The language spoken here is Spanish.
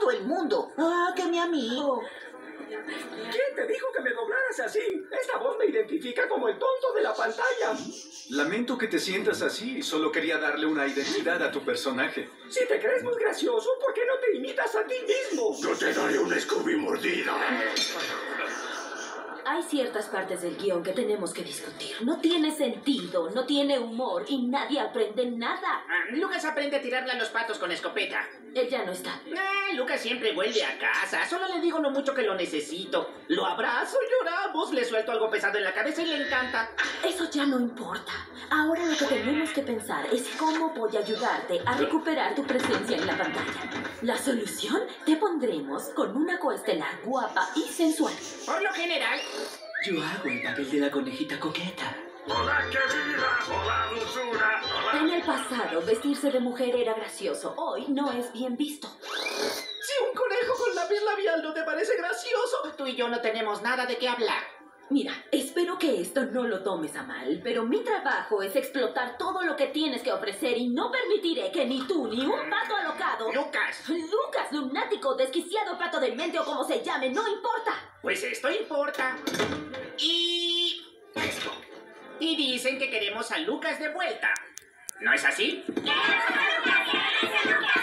todo el mundo. Ah, que mi amigo. ¿Quién te dijo que me doblaras así? Esta voz me identifica como el tonto de la pantalla. Lamento que te sientas así. Solo quería darle una identidad a tu personaje. Si te crees muy gracioso, ¿por qué no te imitas a ti mismo? Yo te daré una Scooby mordida. Hay ciertas partes del guion que tenemos que discutir. No tiene sentido, no tiene humor y nadie aprende nada. Ah, Lucas aprende a tirarle a los patos con escopeta. Él ya no está. Ah, Lucas siempre vuelve a casa. Solo le digo lo mucho que lo necesito. Lo abrazo, lloramos, le suelto algo pesado en la cabeza y le encanta. Eso ya no importa. Ahora lo que tenemos que pensar es cómo voy a ayudarte a recuperar tu presencia en la pantalla. La solución te pondremos con una coestelar guapa y sensual. Por lo general, Yo hago el papel de la conejita coqueta. ¡Hola, querida! ¡Hola, dulzura! ¡Hola! En el pasado, vestirse de mujer era gracioso. Hoy no es bien visto. Si un conejo con lápiz labial no te parece gracioso, tú y yo no tenemos nada de qué hablar. Mira, espero que esto no lo tomes a mal, pero mi trabajo es explotar todo lo que tienes que ofrecer y no permitiré que ni tú ni un pato alocado... Lucas, Lucas, lunático, desquiciado, pato de mente o como se llame, no importa. pues esto importa. Y... esto. Y dicen que queremos a Lucas de vuelta. ¿No es así? ¡Queremos a Lucas! ¡Queremos a Lucas! ¡Queremos